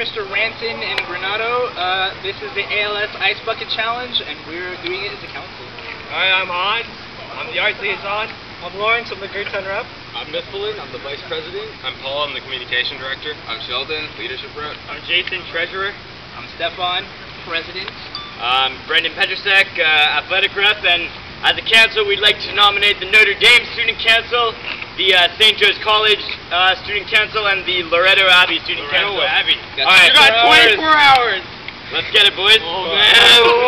Mr. Ranson and Granado. Uh, this is the ALS Ice Bucket Challenge, and we're doing it as a council. Hi, I'm Hans. I'm the art liaison. I'm Lawrence. I'm the Great Ten rep. I'm Mithilin. I'm the vice president. I'm Paul. I'm the communication director. I'm Sheldon, leadership rep. I'm Jason, treasurer. I'm Stefan, president. I'm Brendan Petrusek, uh, athletic rep, and as a council, we'd like to nominate the Notre Dame Student Council, the uh, St. Joe's College uh, Student Council, and the Loretto Abbey Student Loretto Council. Abbey. All right, You got 24 hours. Let's get it, boys. Oh.